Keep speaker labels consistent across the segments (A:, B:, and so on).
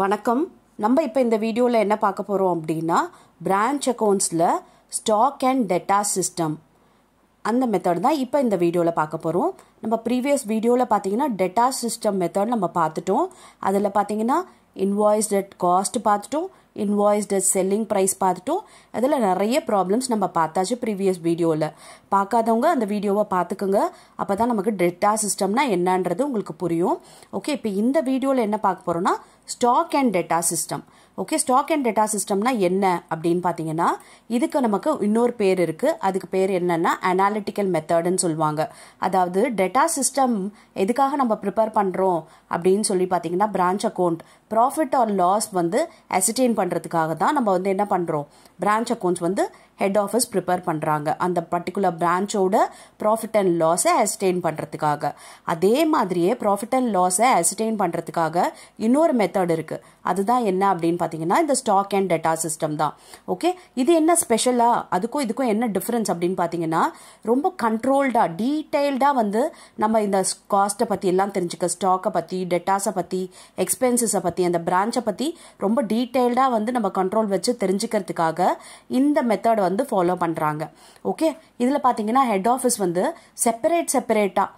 A: வணக்கம். நம்ம இப்போ இந்த வீடியோவில் என்ன பார்க்க போகிறோம் அப்படின்னா பிரான்ச் அக்கௌண்ட்ஸில் ஸ்டாக் அண்ட் டெட்டா சிஸ்டம் அந்த மெத்தட் தான் இப்போ இந்த வீடியோவில் பார்க்க போகிறோம் நம்ம ப்ரீவியஸ் வீடியோவில் பார்த்தீங்கன்னா டெட்டா சிஸ்டம் மெத்தட் நம்ம பார்த்துட்டோம். அதில் பார்த்தீங்கன்னா இன்வாய்ஸ் டெட் காஸ்ட் பார்த்துட்டோம். இன்வாய்ஸ் டெட் செல்லிங் ப்ரைஸ் பார்த்துட்டோம். அதில் நிறைய ப்ராப்ளம்ஸ் நம்ம பார்த்தாச்சு ப்ரீவியஸ் வீடியோவில் பார்க்காதவங்க அந்த வீடியோவை பார்த்துக்குங்க. அப்போ தான் நமக்கு டெட்டா சிஸ்டம்னா என்னன்றது உங்களுக்கு புரியும். ஓகே இப்போ இந்த வீடியோவில் என்ன பார்க்க போகிறோம்னா stock and debtor system. Okay stock and debtor சிஸ்டம்னா என்ன அப்படின்னு பார்த்தீங்கன்னா இதுக்கு நமக்கு இன்னொரு பேர் இருக்குது அதுக்கு பேர் என்னன்னா அனாலிட்டிக்கல் மெத்தடுன்னு சொல்லுவாங்க. அதாவது டேட்டா சிஸ்டம் எதுக்காக நம்ம ப்ரிப்பேர் பண்ணுறோம் அப்படின்னு சொல்லி பார்த்தீங்கன்னா branch account profit or loss வந்து அசிடெயின் பண்ணுறதுக்காக தான் நம்ம வந்து என்ன பண்ணுறோம் பிரான்ச் அக்கௌண்ட்ஸ் வந்து ஹெட் ஆஃபீஸ் ப்ரிப்பேர் பண்ணுறாங்க அந்த பர்டிகுலர் பிரான்ச்சோட ப்ராஃபிட் அண்ட் லாஸை அசிடெயின் பண்ணுறதுக்காக அதே மாதிரியே ப்ராஃபிட் அண்ட் லாஸை அசிடெயின் பண்ணுறதுக்காக இன்னொரு மெத்தட் இருக்குது அதுதான் என்ன அப்படின்னு பார்த்தீங்கன்னா இந்த ஸ்டாக் அண்ட் டெட்டா சிஸ்டம் தான். ஓகே இது என்ன ஸ்பெஷலாக அதுக்கும் இதுக்கும் என்ன டிஃப்ரென்ஸ் அப்படின்னு பார்த்தீங்கன்னா ரொம்ப கண்ட்ரோல்டாக டீட்டெயில்டாக வந்து நம்ம இந்த காஸ்ட்டை பற்றி எல்லாம் தெரிஞ்சுக்க ஸ்டாக்கை பற்றி டெட்டாஸை பற்றி எக்ஸ்பென்சஸை பற்றி அந்த பிரான்ச்சை பற்றி ரொம்ப டீட்டெயில்டாக வந்து நம்ம கண்ட்ரோல் வச்சு தெரிஞ்சுக்கிறதுக்காக இந்த மெத்தட் வந்து ஃபாலோ பண்ணுறாங்க ஓகே இதில் பார்த்தீங்கன்னா ஹெட் ஆஃபீஸ் வந்து செப்பரேட் செப்பரேட்டாக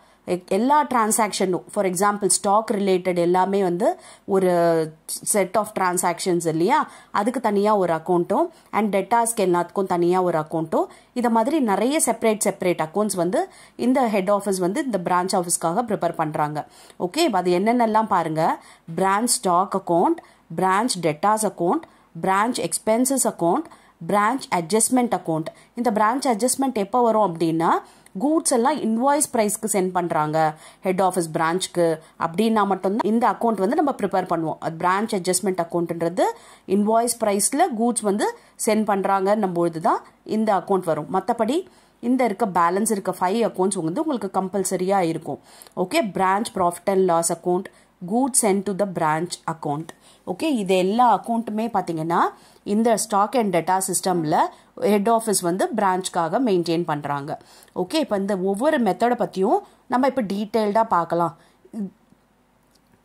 A: எல்லா டிரான்சாக்ஷனும் ஃபார் எக்ஸாம்பிள் ஸ்டாக் ரிலேட்டட் எல்லாமே வந்து ஒரு செட் ஆஃப் டிரான்சாக்ஷன்ஸ் இல்லையா? அதுக்கு தனியாக ஒரு அக்கௌண்ட்டும் அண்ட் டெட்டாஸ்க்கு எல்லாத்துக்கும் தனியாக ஒரு அக்கௌண்ட்டும் இதை மாதிரி நிறைய செப்பரேட் செப்பரேட் அக்கௌண்ட்ஸ் வந்து இந்த ஹெட் ஆஃபீஸ் வந்து இந்த பிரான்ச் ஆஃபீஸ்க்காக ப்ரிப்பேர் பண்ணுறாங்க ஓகே அது என்னென்னலாம் பாருங்கள் branch stock account branch debtors account branch expenses account branch adjustment account இந்த பிரான்ச் அட்ஜஸ்ட்மெண்ட் எப்போ வரும் அப்படின்னா கூட்ஸ் எல்லாம் இன்வாய்ஸ் ப்ரைஸ்க்கு சென்ட் பண்ணுறாங்க ஹெட் ஆஃபீஸ் பிரான்ச்சுக்கு அப்படின்னா மட்டும்தான் இந்த அக்கௌண்ட் வந்து நம்ம ப்ரிப்பேர் பண்ணுவோம். அது பிரான்ச் அட்ஜஸ்ட்மெண்ட் அக்கௌண்ட்ன்றது இன்வாய்ஸ் ப்ரைஸில் கூட்ஸ் வந்து சென்ட் பண்ணுறாங்கன்னும் பொழுது தான் இந்த அக்கௌண்ட் வரும். மற்றபடி இந்த இருக்க பேலன்ஸ் இருக்க ஃபைவ் அக்கௌண்ட்ஸ் வந்து உங்களுக்கு கம்பல்சரியாக இருக்கும். Okay branch profit and loss account goods sent to the branch account okay இது எல்லா அக்கௌண்ட்டுமே பார்த்தீங்கன்னா இந்த ஸ்டாக் அண்ட் டேட்டா சிஸ்டமில் ஹெட் ஆஃபீஸ் வந்து பிரான்ச்காக மெயின்டைன் பண்ணுறாங்க ஓகே இப்போ இந்த ஒவ்வொரு மெத்தடை பற்றியும் நம்ம இப்போ டீட்டெயில்டாக பார்க்கலாம்.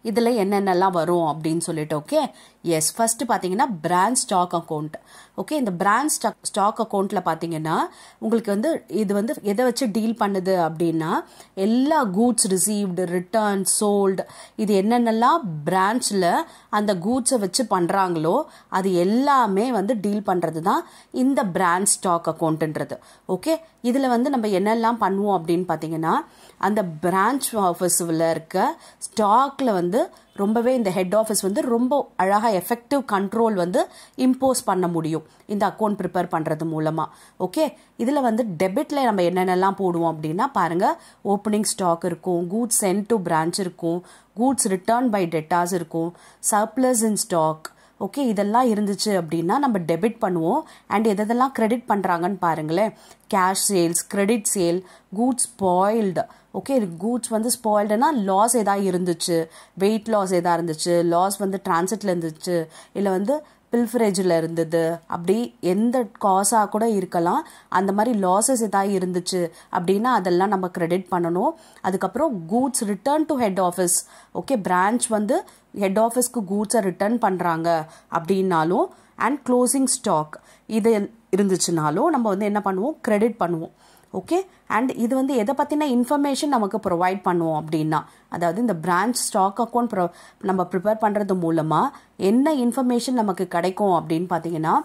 A: இதில் என்னென்னலாம் வரும் அப்படின்னு சொல்லிட்டு ஓகே எஸ் ஃபர்ஸ்ட் பார்த்தீங்கன்னா பிராண்ட் ஸ்டாக் அக்கௌண்ட் ஓகே இந்த பிராண்ட் ஸ்டாக் ஸ்டாக் அக்கௌண்ட்டில் பார்த்தீங்கன்னா உங்களுக்கு வந்து இது வந்து எதை வச்சு டீல் பண்ணுது அப்படின்னா எல்லா கூட்ஸ் ரிசீவ்டு ரிட்டர்ன் சோல்டு இது என்னென்னலாம் பிரான்ச்சில் அந்த கூட்ஸை வச்சு பண்ணுறாங்களோ அது எல்லாமே வந்து டீல் பண்ணுறது தான் இந்த பிராண்ட் ஸ்டாக் அக்கௌண்ட்டுன்றது ஓகே இதில் வந்து நம்ம என்னெல்லாம் பண்ணுவோம் அப்படின்னு பார்த்தீங்கன்னா அந்த பிரான்ச் ஆஃபீஸில் இருக்க ஸ்டாக்கில் வந்து ரொம்பவே இந்த ஹெட் ஆஃபீஸ் வந்து ரொம்ப அழகாக எஃபெக்டிவ் கண்ட்ரோல் வந்து இம்போஸ் பண்ண முடியும். இந்த அக்கௌண்ட் ப்ரிப்பேர் பண்ணுறது மூலமாக ஓகே இதில் வந்து டெபிட்டில் நம்ம என்னென்னலாம் போடுவோம் அப்படின்னா பாருங்கள் ஓப்பனிங் ஸ்டாக் இருக்கும் கூட்ஸ் சென்ட் டு பிரான்ச் இருக்கும் கூட்ஸ் ரிட்டர்ன் பை டெட்டாஸ் இருக்கும் சர்ப்ளஸ் இன் ஸ்டாக் ஓகே இதெல்லாம் இருந்துச்சு அப்படின்னா நம்ம டெபிட் பண்ணுவோம். அண்ட் எதெல்லாம் கிரெடிட் பண்ணுறாங்கன்னு பாருங்களேன். Cash sales credit sale goods spoiled okay goods வந்து ஸ்பாயில்டுனா லாஸ் எதாவது இருந்துச்சு. வெயிட் லாஸ் ஏதா இருந்துச்சு. லாஸ் வந்து டிரான்சிட்ல இருந்துச்சு. இல்லை வந்து பில்ஃபரேஜில் இருந்தது. அப்படி எந்த காசாக கூட இருக்கலாம். அந்த மாதிரி லாஸஸ் எதாவது இருந்துச்சு அப்படின்னா அதெல்லாம் நம்ம கிரெடிட் பண்ணணும். அதுக்கப்புறம் goods return to head office okay branch வந்து ஹெட் ஆஃபீஸ்க்கு கூட்ஸை ரிட்டர்ன் பண்ணுறாங்க அப்படின்னாலும் அண்ட் க்ளோசிங் ஸ்டாக் இது இருந்துச்சுனாலும் நம்ம வந்து என்ன பண்ணுவோம்? கிரெடிட் பண்ணுவோம். ஓகே அண்ட் இது வந்து எதை பற்றின இன்ஃபர்மேஷன் நமக்கு ப்ரொவைட் பண்ணுவோம் அப்படின்னா அதாவது இந்த பிரான்ச் ஸ்டாக் அக்கௌண்ட் ப்ரொ நம்ம ப்ரிப்பேர் பண்ணுறது மூலமாக என்ன இன்ஃபர்மேஷன் நமக்கு கிடைக்கும் அப்படின்னு பார்த்தீங்கன்னா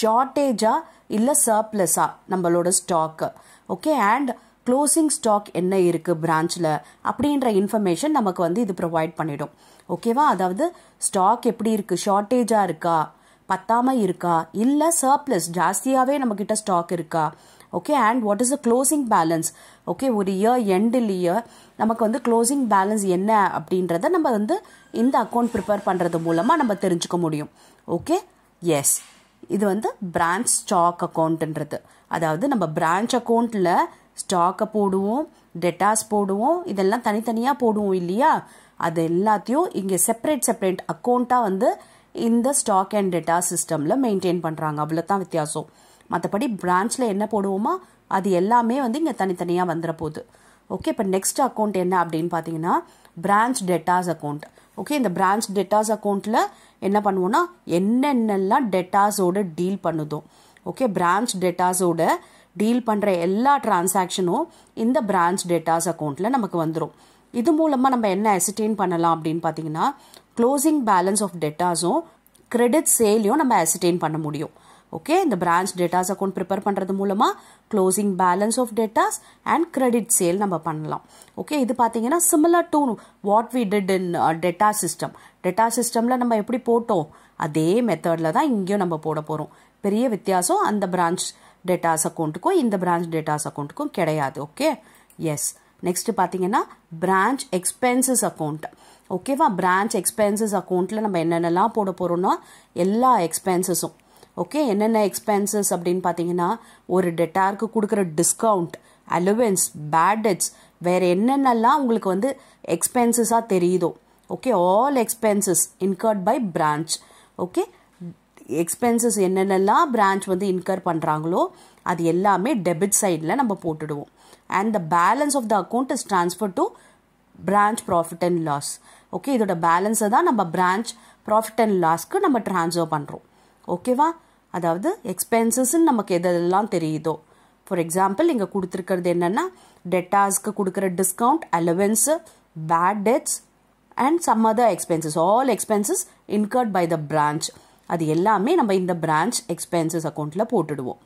A: ஷார்ட்டேஜா இல்லை சர்ப்ளஸா நம்மளோட stock okay and closing stock என்ன இருக்குது பிரான்ச்சில் அப்படின்ற இன்ஃபர்மேஷன் நமக்கு வந்து இது ப்ரொவைட் பண்ணிடும். ஓகேவா அதாவது ஸ்டாக் எப்படி இருக்குது ஷார்ட்டேஜாக இருக்கா? பத்தாமல் இருக்கா? இல்லை சர்ப்ளஸ் ஜாஸ்தியாகவே நம்மக்கிட்ட ஸ்டாக் இருக்கா? Okay and what is the closing balance okay ஒரு இயர் எண்டில் இயர் நமக்கு வந்து க்ளோசிங் பேலன்ஸ் என்ன அப்படின்றத நம்ம வந்து இந்த அக்கௌண்ட் ப்ரிப்பேர் பண்ணுறது மூலமாக நம்ம தெரிஞ்சுக்க முடியும். ஓகே எஸ் இது வந்து பிரான்ச் ஸ்டாக் அக்கௌண்ட்டுன்றது அதாவது நம்ம பிரான்ச் அக்கௌண்ட்டில் ஸ்டாக்கை போடுவோம் டெட்டாஸ் போடுவோம் இதெல்லாம் தனித்தனியாக போடுவோம் இல்லையா? அது எல்லாத்தையும் இங்கே செப்பரேட் செப்பரேட் அக்கௌண்ட்டாக வந்து இந்த ஸ்டாக் அண்ட் டெட்டா சிஸ்டமில் மெயின்டைன் பண்ணுறாங்க அவ்வளோ தான் வித்தியாசம். மற்றபடி பிரான்ச்சில் என்ன போடுவோமோ அது எல்லாமே வந்து இங்கே தனித்தனியாக வந்துட போகுது ஓகே இப்போ நெக்ஸ்ட் அக்கௌண்ட் என்ன அப்படின்னு பார்த்தீங்கன்னா பிரான்ச் டெட்டாஸ் அக்கௌண்ட் ஓகே இந்த பிரான்ச் டெட்டாஸ் அக்கௌண்ட்டில் என்ன பண்ணுவோன்னா என்னென்னலாம் டெட்டாஸோட டீல் பண்ணுதோ. ஓகே பிரான்ச் டெட்டாஸோட டீல் பண்ணுற எல்லா டிரான்சாக்ஷனும் இந்த பிரான்ச் டெட்டாஸ் அக்கௌண்ட்டில் நமக்கு வந்துடும் இது மூலமாக நம்ம என்ன அசிட்டைன் பண்ணலாம் அப்படின்னு பார்த்தீங்கன்னா க்ளோசிங் பேலன்ஸ் ஆஃப் டெட்டாஸும் கிரெடிட் சேலையும் நம்ம அசிட்டைன் பண்ண முடியும். ஓகே இந்த பிரான்ச் டேட்டாஸ் அக்கௌண்ட் ப்ரிப்பேர் பண்ணுறது மூலமாக closing balance of debtors and credit sale நம்ம பண்ணலாம். ஓகே இது பார்த்தீங்கன்னா similar to what we did in debtor system debtor சிஸ்டமில் நம்ம எப்படி போட்டோம்? அதே மெத்தடில் தான் இங்கேயும் நம்ம போட போகிறோம் பெரிய வித்தியாசம் அந்த பிரான்ச் டேட்டாஸ் அக்கௌண்ட்டுக்கும் இந்த பிரான்ச் டேட்டாஸ் அக்கௌண்ட்டுக்கும் கிடையாது. ஓகே எஸ் நெக்ஸ்ட்டு பார்த்தீங்கன்னா பிரான்ச் எக்ஸ்பென்சஸ் அக்கௌண்ட் ஓகேவா பிரான்ச் எக்ஸ்பென்சஸ் அக்கௌண்ட்டில் நம்ம என்னென்னலாம் போட போகிறோம்னா எல்லா எக்ஸ்பென்சஸும் ஓகே என்னென்ன எக்ஸ்பென்சஸ் அப்படின்னு பார்த்தீங்கன்னா ஒரு டெட்டாருக்கு கொடுக்குற டிஸ்கவுண்ட் அலுவன்ஸ் பேட் டெட்ஸ் வேறு என்னென்னலாம் உங்களுக்கு வந்து எக்ஸ்பென்சஸாக தெரியுதோ. Okay all expenses incurred by branch okay expenses என்னென்னலாம் பிரான்ச் வந்து இன்கர் பண்ணுறாங்களோ அது எல்லாமே டெபிட் சைடில் நம்ம போட்டுடுவோம். And the balance of the account is transfer to branch profit and loss okay இதோட பேலன்ஸை தான் நம்ம பிரான்ச் ப்ராஃபிட் அண்ட் லாஸ்க்கு நம்ம ட்ரான்ஸ்ஃபர் பண்ணுறோம் ஓகேவா அதாவது எக்ஸ்பென்சஸ்ன்னு நமக்கு எதெல்லாம் தெரியுதோ. ஃபார் எக்ஸாம்பிள் இங்கே கொடுத்துருக்கிறது என்னென்னா டெட்டாஸ்க்கு கொடுக்குற discount allowance bad debts and some other expenses all expenses incurred by the branch அது எல்லாமே நம்ம இந்த பிரான்ச் எக்ஸ்பென்சஸ் அக்கௌண்ட்டில் போட்டுடுவோம்.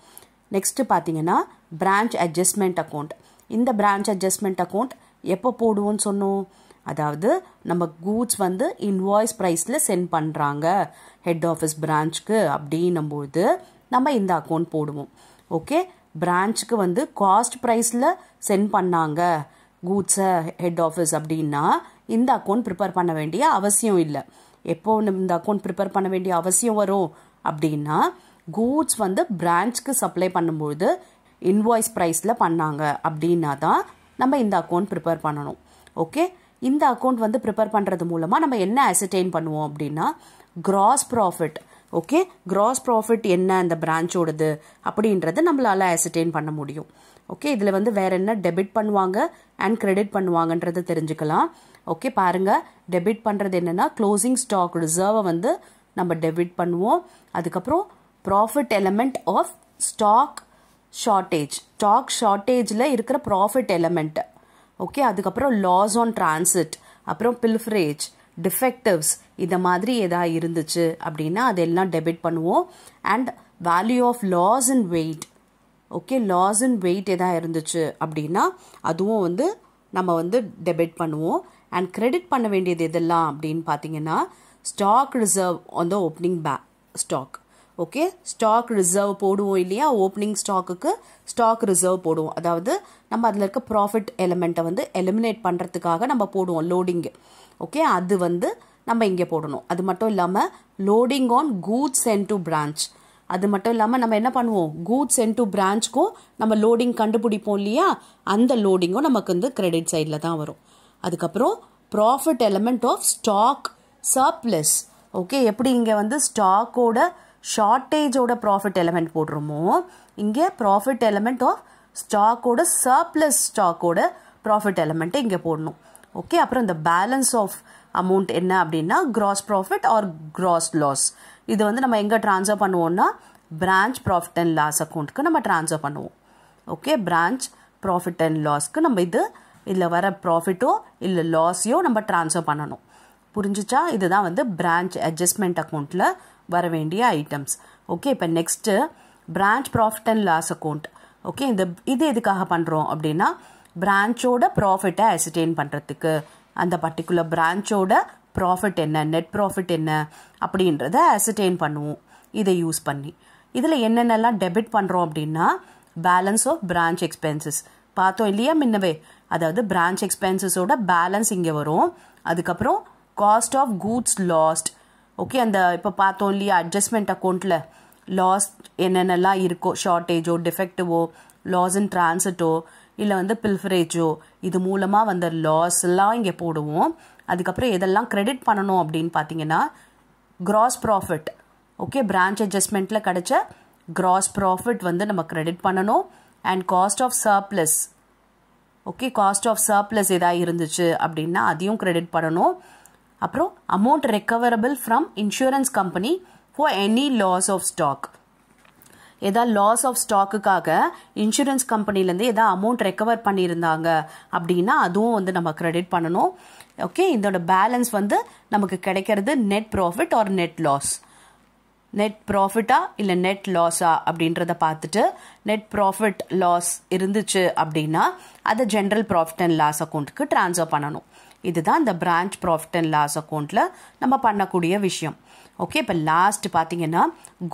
A: நெக்ஸ்ட்டு பார்த்தீங்கன்னா பிரான்ச் அட்ஜஸ்ட்மெண்ட் அக்கௌண்ட் இந்த பிரான்ச் அட்ஜஸ்ட்மெண்ட் அக்கௌண்ட் எப்போ போடுவோம்னு சொன்னோம்? அதாவது நம்ம கூட்ஸ் வந்து இன்வாய்ஸ் ப்ரைஸில் சென்ட் பண்ணுறாங்க ஹெட் ஆஃபீஸ் பிரான்ச்சுக்கு அப்படின்னும்போது நம்ம இந்த அக்கௌண்ட் போடுவோம். ஓகே பிரான்ச்சுக்கு வந்து காஸ்ட் ப்ரைஸில் சென்ட் பண்ணாங்க. கூட்ஸை ஹெட் ஆஃபீஸ் அப்படின்னா இந்த அக்கௌண்ட் ப்ரிப்பேர் பண்ண வேண்டிய அவசியம் இல்லை. எப்போ இந்த அக்கௌண்ட் ப்ரிப்பேர் பண்ண வேண்டிய அவசியம் வரும் அப்படின்னா கூட்ஸ் வந்து பிரான்ச்சுக்கு சப்ளை பண்ணும்பொழுது இன்வாய்ஸ் ப்ரைஸில் பண்ணாங்க அப்படின்னா தான் நம்ம இந்த அக்கௌண்ட் ப்ரிப்பேர் பண்ணணும். ஓகே இந்த அக்கௌண்ட் வந்து ப்ரிப்பேர் பண்ணுறது மூலமாக நம்ம என்ன அசர்டைன் பண்ணுவோம் அப்படின்னா gross profit okay gross profit என்ன அந்த பிரான்ச்சோடது அப்படின்றத நம்மளால் அசர்டைன் பண்ண முடியும். ஓகே இதில் வந்து வேற என்ன டெபிட் பண்ணுவாங்க அண்ட் கிரெடிட் பண்ணுவாங்கன்றதை தெரிஞ்சுக்கலாம். ஓகே பாருங்கள் டெபிட் பண்ணுறது என்னன்னா க்ளோசிங் ஸ்டாக் ரிசர்வை வந்து நம்ம டெபிட் பண்ணுவோம். அதுக்கப்புறம் profit element of stock shortage stock ஷார்ட்டேஜில் இருக்கிற ப்ராஃபிட் எலமெண்ட் ஓகே அதுக்கப்புறம் லாஸ் ஆன் டிரான்சிட் அப்புறம் பில்ஃப்ரேஜ் டிஃபெக்டிவ்ஸ் இதை மாதிரி எதாவது இருந்துச்சு அப்படின்னா அதெல்லாம் டெபிட் பண்ணுவோம். And value of loss in weight okay loss in weight எதாவது இருந்துச்சு அப்படின்னா அதுவும் வந்து நம்ம வந்து டெபிட் பண்ணுவோம். அண்ட் கிரெடிட் பண்ண வேண்டியது எதெல்லாம் அப்படின்னு பார்த்தீங்கன்னா stock reserve on the opening pay stock okay stock reserve போடுவோம் இல்லையா? ஓப்பனிங் ஸ்டாக்குக்கு ஸ்டாக் ரிசர்வ் போடுவோம். அதாவது நம்ம அதில் இருக்க ப்ராஃபிட் எலிமெண்ட்டை வந்து எலிமினேட் பண்ணுறதுக்காக நம்ம போடுவோம் லோடிங்கு ஓகே அது வந்து நம்ம இங்கே போடணும். அது மட்டும் இல்லாமல் loading on goods sent to branch அது மட்டும் இல்லாமல் நம்ம என்ன பண்ணுவோம்? கூட்ஸ் சென்ட் டு பிரான்ச்க்கும் நம்ம லோடிங் கண்டுபிடிப்போம் இல்லையா? அந்த லோடிங்கும் நமக்கு வந்து கிரெடிட் சைடில் தான் வரும். அதுக்கப்புறம் profit element of stock surplus okay எப்படி இங்கே வந்து ஸ்டாக்கோட ஷார்ட்டேஜோட ப்ராஃபிட் எலமெண்ட் போடுறோமோ இங்கே ப்ராஃபிட் எலமெண்ட் ஆஃப் ஸ்டாக்கோட சர்ப்ளஸ் ஸ்டாக்கோட ப்ராஃபிட் எலமெண்ட்டை இங்கே போடணும். ஓகே அப்புறம் இந்த பேலன்ஸ் ஆஃப் அமௌண்ட் என்ன அப்படின்னா gross profit or gross loss இது வந்து நம்ம எங்கே ட்ரான்ஸ்ஃபர் பண்ணுவோம்னா பிரான்ச் ப்ராஃபிட் அண்ட் லாஸ் அக்கௌண்ட்டுக்கு நம்ம ட்ரான்ஸ்ஃபர் பண்ணுவோம். ஓகே பிரான்ச் ப்ராஃபிட் அண்ட் லாஸ்க்கு நம்ம இது இதில் வர ப்ராஃபிட்டோ இல்லை லாஸையோ நம்ம ட்ரான்ஸ்ஃபர் பண்ணணும். புரிஞ்சிச்சா? இதுதான் வந்து பிரான்ச் அட்ஜஸ்ட்மெண்ட் அக்கௌண்ட்டில் வர வேண்டிய ஐட்டம்ஸ் ஓகே இப்போ next branch profit and loss account okay இந்த இது எதுக்காக பண்ணுறோம் அப்படின்னா பிரான்ச்சோட ப்ராஃபிட்டை அசிட்டைன் பண்ணுறதுக்கு அந்த பர்டிகுலர் பிரான்ச்சோட ப்ராஃபிட் என்ன நெட் ப்ராஃபிட் என்ன அப்படின்றத அசிட்டைன் பண்ணுவோம். இதை யூஸ் பண்ணி. இதில் என்னென்னலாம் டெபிட் பண்ணுறோம் அப்படின்னா பேலன்ஸ் ஆஃப் பிரான்ச் எக்ஸ்பென்சஸ் பார்த்தோம் இல்லையா முன்னவே? அதாவது பிரான்ச் எக்ஸ்பென்சஸோட பேலன்ஸ் இங்கே வரும். அதுக்கப்புறம் cost of goods lost okay அந்த இப்போ பார்த்தோம் இல்லையா அட்ஜஸ்ட்மெண்ட் அக்கௌண்ட்டில் லாஸ் என்னென்னலாம் இருக்கோ ஷார்ட்டேஜோ டிஃபெக்டிவோ லாஸ் இன் டிரான்சிட்டோ இல்லை வந்து பில்ஃபரேஜோ இது மூலமாக வந்த லாஸ் எல்லாம் இங்கே போடுவோம். அதுக்கப்புறம் எதெல்லாம் கிரெடிட் பண்ணணும் அப்படின்னு பார்த்தீங்கன்னா கிராஸ் ப்ராஃபிட் ஓகே பிரான்ச் அட்ஜஸ்ட்மெண்ட்டில் கிடைச்ச கிராஸ் ப்ராஃபிட் வந்து நம்ம கிரெடிட் பண்ணணும். And cost of surplus okay cost of surplus எதாவது இருந்துச்சு அப்படின்னா அதையும் கிரெடிட் பண்ணணும். அப்புறம் amount recoverable from insurance company for any loss of stock ஏதாவது லாஸ் ஆஃப் ஸ்டாக்குக்காக இன்சூரன்ஸ் கம்பெனிலேருந்து ஏதாவது அமௌண்ட் ரெக்கவர் பண்ணியிருந்தாங்க அப்படின்னா அதுவும் வந்து நம்ம கிரெடிட் பண்ணணும். ஓகே இதோட பேலன்ஸ் வந்து நமக்கு கிடைக்கிறது net profit or net loss net ப்ராஃபிட்டா இல்லை நெட் லாஸா அப்படின்றத பார்த்துட்டு நெட் ப்ராஃபிட் லாஸ் இருந்துச்சு அப்படின்னா அதை ஜென்ரல் ப்ராஃபிட் அண்ட் லாஸ் அக்கௌண்ட்டுக்கு ட்ரான்ஸ்ஃபர் பண்ணணும். இதுதான் இந்த பிரான்ச் ப்ராஃபிட் அண்ட் லாஸ் அக்கௌண்ட்டில் நம்ம பண்ணக்கூடிய விஷயம். ஓகே இப்போ லாஸ்ட் பார்த்தீங்கன்னா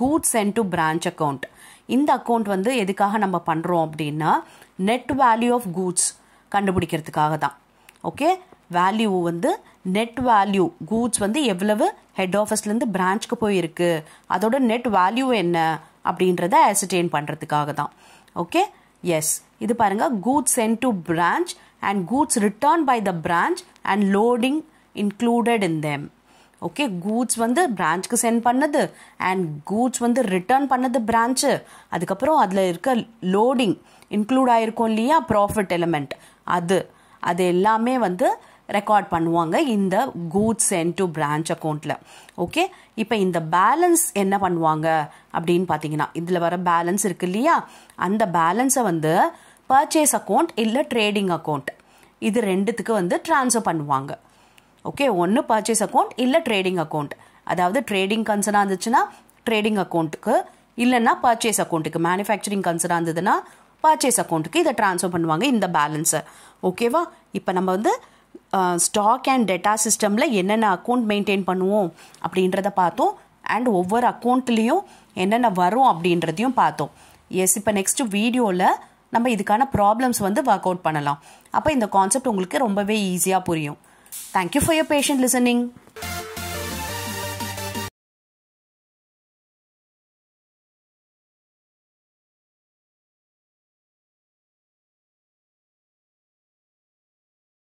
A: goods sent to branch account இந்த அக்கௌண்ட் வந்து எதுக்காக நம்ம பண்ணுறோம் அப்படின்னா நெட் வேல்யூ ஆஃப் கூட்ஸ் கண்டுபிடிக்கிறதுக்காக தான். ஓகே வேல்யூ வந்து நெட் வேல்யூ கூட்ஸ் வந்து எவ்வளவு ஹெட் ஆஃபீஸ்லேருந்து பிரான்ச்சுக்கு போயிருக்கு அதோட நெட் வேல்யூ என்ன அப்படின்றத அசிடெயின் பண்ணுறதுக்காக தான். ஓகே எஸ் இது பாருங்க goods sent to branch and goods return by the branch and loading included in them okay goods வந்து பிரான்ச்சுக்கு சென்ட் பண்ணது அண்ட் கூட்ஸ் வந்து ரிட்டர்ன் பண்ணது பிரான்ச்சு அதுக்கப்புறம் அதில் இருக்க லோடிங் இன்க்ளூட் ஆயிருக்கும் இல்லையா? ப்ராஃபிட் எலிமெண்ட் அது அது எல்லாமே வந்து ரெக்கார்ட் பண்ணுவாங்க இந்த கூட்ஸ் சென்ட் டு பிரான்ச் அக்கௌண்ட்டில் ஓகே இப்போ இந்த பேலன்ஸ் என்ன பண்ணுவாங்க அப்படின்னு பார்த்தீங்கன்னா இதில் வர பேலன்ஸ் இருக்கு இல்லையா? அந்த பேலன்ஸை வந்து பர்ச்சேஸ் அக்கௌண்ட் இல்லை ட்ரேடிங் அக்கௌண்ட் இது ரெண்டுத்துக்கு வந்து ட்ரான்ஸ்ஃபர் பண்ணுவாங்க. ஓகே ஒன்று பர்ச்சேஸ் அக்கௌண்ட் இல்லை ட்ரேடிங் அக்கௌண்ட் அதாவது ட்ரேடிங் கன்சர்னாக இருந்துச்சுன்னா ட்ரேடிங் அக்கௌண்ட்டுக்கு இல்லைன்னா பர்ச்சேஸ் அக்கௌண்ட்டுக்கு மேனுஃபேக்சரிங் கன்சர்னாக இருந்ததுன்னா பர்ச்சேஸ் அக்கௌண்ட்டுக்கு இதை ட்ரான்ஸ்ஃபர் பண்ணுவாங்க இந்த பேலன்ஸை ஓகேவா இப்போ நம்ம வந்து ஸ்டாக் அண்ட் டெட்டா சிஸ்டமில் என்னென்ன அக்கௌண்ட் மெயின்டைன் பண்ணுவோம் அப்படின்றத பார்த்தோம். அண்ட் ஒவ்வொரு அக்கௌண்ட்லேயும் என்னென்ன வரும் அப்படின்றதையும் பார்த்தோம். எஸ் இப்போ நெக்ஸ்ட் வீடியோவில் நம்ம இதுக்கான ப்ராப்ளம்ஸ் வந்து ஒர்க் அவுட் பண்ணலாம். அப்போ இந்த கான்செப்ட் உங்களுக்கு ரொம்பவே ஈஸியாக புரியும். Thank you for your patient listening.